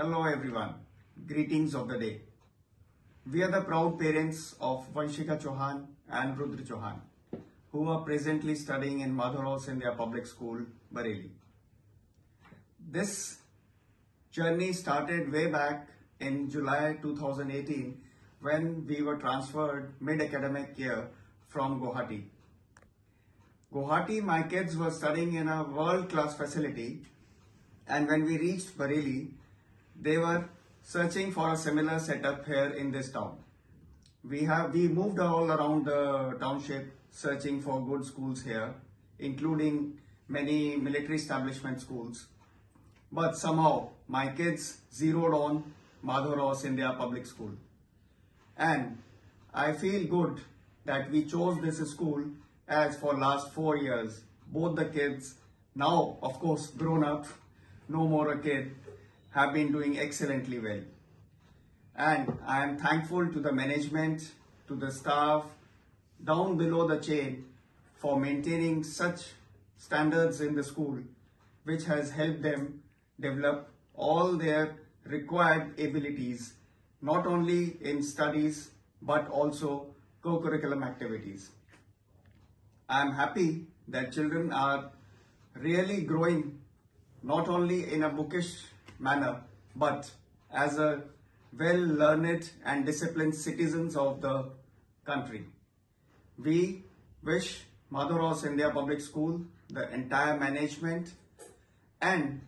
Hello everyone. Greetings of the day. We are the proud parents of Vanshika Chauhan and Rudra Chauhan, who are presently studying in Madhavrao Scindia Public School, Bareilly. This journey started way back in July 2018 when we were transferred mid-academic year from Guwahati. Guwahati, my kids were studying in a world-class facility and when we reached Bareilly, they were searching for a similar setup here in this town. We have we moved all around the township searching for good schools here, including many military establishment schools. But somehow my kids zeroed on Madhavrao Scindia Public School. And I feel good that we chose this school as for last four years. Both the kids, now of course grown up, no more a kid, have been doing excellently well. And I am thankful to the management, to the staff, down below the chain for maintaining such standards in the school, which has helped them develop all their required abilities, not only in studies, but also co-curriculum activities. I am happy that children are really growing not only in a bookish manner, but as a well-learned and disciplined citizens of the country. We wish Madhavrao Scindia Public School, the entire management and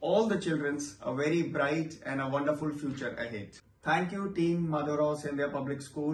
all the children's a very bright and a wonderful future ahead. Thank you team Madhavrao Scindia Public School.